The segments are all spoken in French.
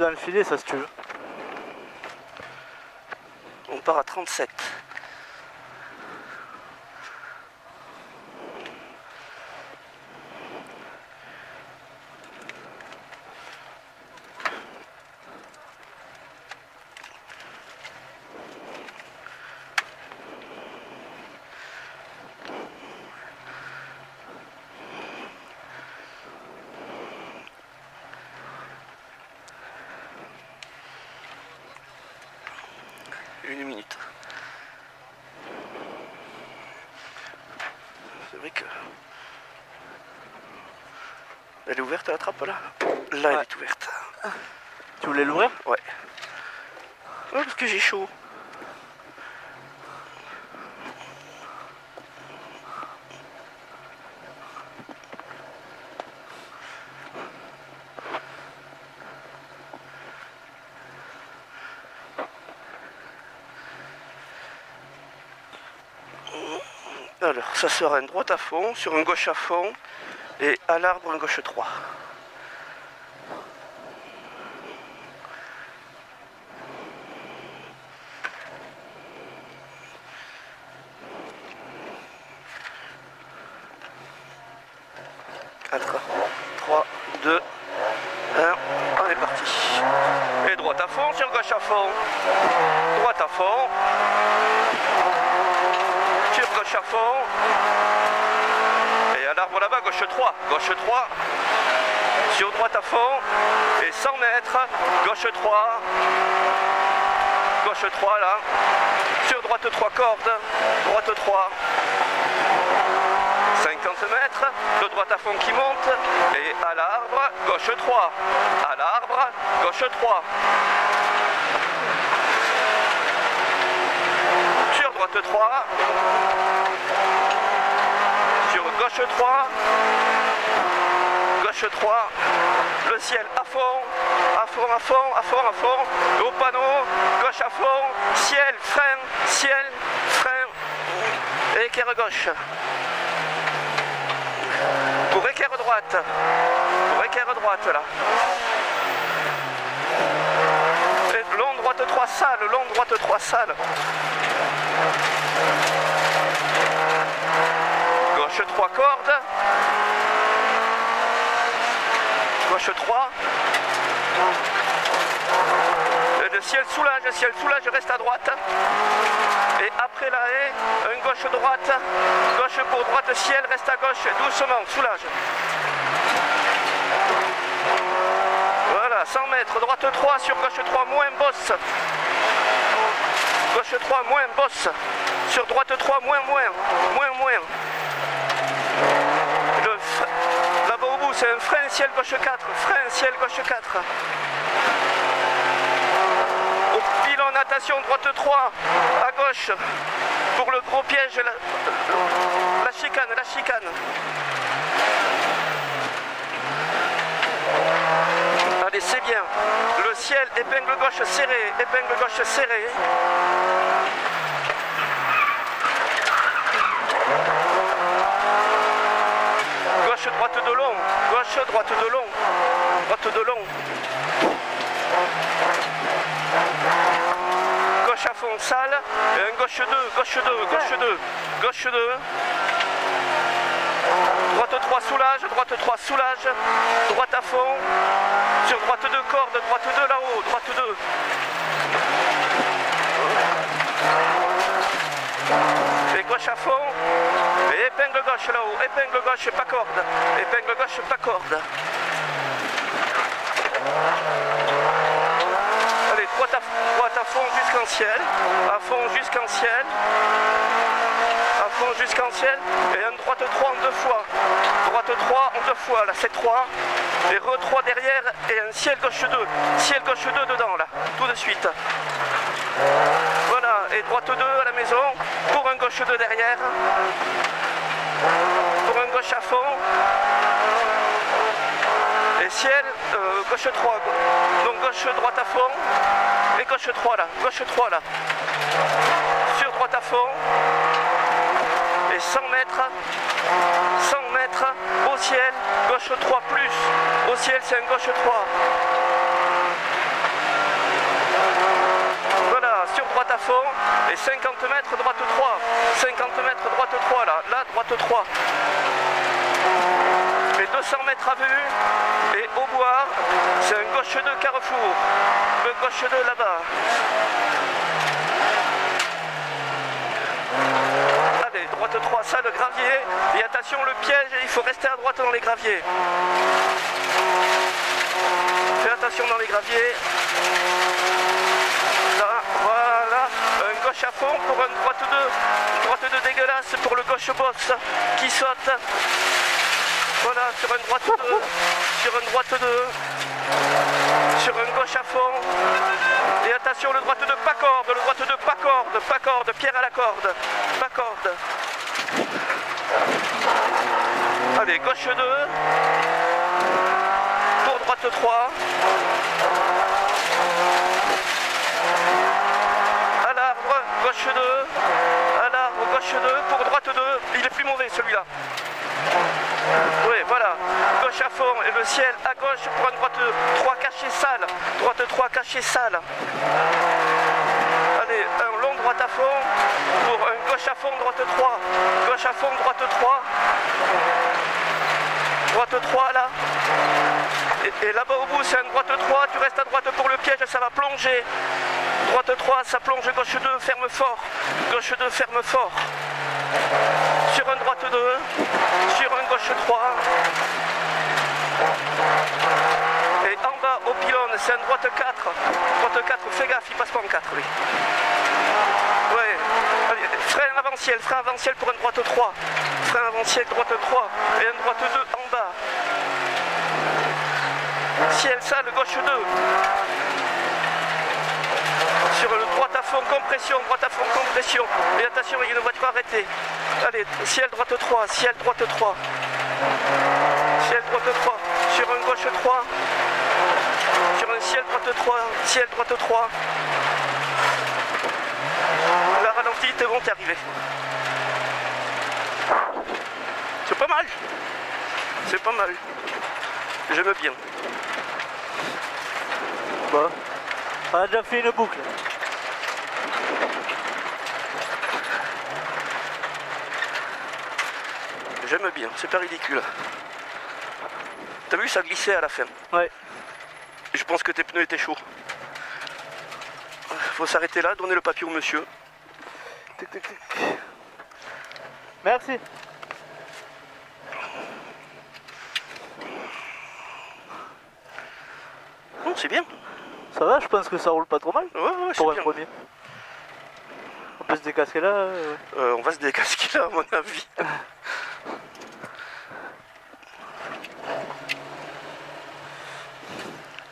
Dans le filet, ça, si tu veux. On part à 37. Une minute. C'est vrai que. Elle est ouverte la trappe là? Là elle est ouverte. Tu voulais l'ouvrir? Ouais. Ouais parce que j'ai chaud. Alors, ça sera une droite à fond, sur un gauche à fond, et à l'arbre un gauche 3. Quatre, 3, 2, 1, on est parti. Et droite à fond sur gauche à fond. Droite à fond. Gauche à fond. Et à l'arbre là-bas, gauche 3. Gauche 3. Sur droite à fond. Et 100 mètres. Gauche 3. Gauche 3 là. Sur droite 3 cordes. Droite 3. 50 mètres, de droite à fond qui monte, et à l'arbre, gauche 3. À l'arbre, gauche 3. Droite 3. Sur gauche 3. Gauche 3. Le ciel à fond, à fond, à fond, à fond, à fond. Au panneau, gauche à fond, ciel, frein, ciel, frein. Équerre gauche. Pour équerre droite. Pour équerre droite là. Et long droite 3 salles, long droite 3 salles. 3 cordes. Gauche 3. Et le ciel soulage, le ciel soulage, reste à droite. Et après la haie, un gauche-droite, gauche pour droite, ciel, reste à gauche, doucement, soulage. Voilà, 100 mètres, droite 3 sur gauche 3, moins bosse. Gauche 3, moins bosse. Sur droite 3, moins, moins, moins, moins. Le fre- Là-bas au bout, c'est un frein, ciel, gauche 4, frein, ciel, gauche 4. Au pilon natation droite 3 à gauche. Pour le gros piège la, la chicane la chicane. Allez c'est bien. Le ciel épingle gauche serrée épingle gauche serrée gauche de long gauche droite de long droite de long gauche à fond salle, un gauche 2, gauche 2, gauche 2, gauche 2. Droite 3 soulage, droite 3 soulage, droite à fond, sur droite 2 corde, droite 2 là-haut, droite 2. Et gauche à fond, et épingle gauche là-haut, épingle gauche pas corde, épingle gauche pas corde. Allez, droite à, droite à fond jusqu'en ciel, à fond jusqu'en ciel, à fond jusqu'en ciel, et un droite 3 en deux fois. Droite 3 en deux fois, là c'est 3, et re 3 derrière, et un ciel gauche 2, ciel gauche 2 dedans là, tout de suite. Et droite 2 à la maison, pour un gauche 2 derrière, pour un gauche à fond, et ciel, euh, gauche 3, donc gauche droite à fond, et gauche 3 là, gauche 3 là. Sur droite à fond, et 100 mètres, 100 mètres, au ciel, gauche 3 plus, au ciel c'est un gauche 3. Droite à fond et 50 mètres droite 3. 50 mètres droite 3 là, là droite 3. Et 200 mètres à vue et au bois, c'est un gauche 2 carrefour. Le gauche 2 là-bas. Allez, droite 3, ça le gravier. Et attention le piège, il faut rester à droite dans les graviers. Fais attention dans les graviers. À fond pour une droite 2. Une droite 2 dégueulasse pour le gauche box qui saute. Voilà, sur une droite 2. Sur une droite 2. Sur une gauche à fond. Et attention, le droite 2 pas corde. Le droite 2 pas corde. Pas corde. Pierre à la corde. Pas corde. Allez, gauche 2. Pour droite 3. À l'arbre, gauche 2. À l'arbre, gauche 2. Pour droite 2. Il est plus mauvais celui-là. Oui, voilà. Gauche à fond et le ciel à gauche pour une droite 3 cachée sale. Droite 3 cachée sale. Allez, un long droite à fond pour un gauche à fond, droite 3. Gauche à fond, droite 3. Droite 3 là. Et, et là-bas au bout, c'est une droite 3. Tu restes à droite pour ça va plonger. Droite 3, ça plonge. Gauche 2, ferme fort. Gauche 2, ferme fort. Sur un droite 2. Sur un gauche 3. Et en bas au pylône, c'est un droite 4. Droite 4, fais gaffe, il passe pas en 4 lui. Ouais. Frein avant-ciel, frein avant-ciel pour une droite 3. Frein avant-ciel, droite 3. Et une droite 2 en bas. Ciel sale, gauche 2. Sur le droite à fond, compression, droite à fond, compression. Et attention, il y a une voiture arrêtée. Allez, ciel droite 3, ciel droite 3. Ciel droite 3. Sur un gauche 3. Sur un ciel droite 3. Ciel droite 3. La bon, t'es arrivé. C'est pas mal. C'est pas mal. J'aime bien. Bah, on a déjà fait une boucle. J'aime bien, c'est pas ridicule. T'as vu, ça glissait à la fin. Ouais. Je pense que tes pneus étaient chauds. Faut s'arrêter là, donner le papier au monsieur. Tic, tic, tic. Merci. Non, c'est bien. Ça va, je pense que ça roule pas trop mal Ouais, ouais, pour un bien. premier. On peut se décasquer là. euh, Euh, on va se décasquer là, à mon avis.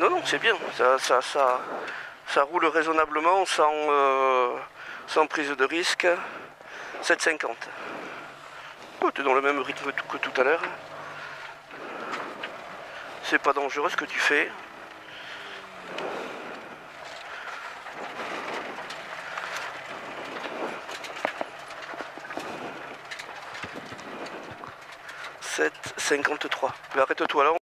Non, non, c'est bien. Ça, ça, ça, roule raisonnablement sans, euh, sans prise de risque. 7,50. Oh, T'es dans le même rythme que tout à l'heure. C'est pas dangereux ce que tu fais. « 7,53. Mais arrête-toi là,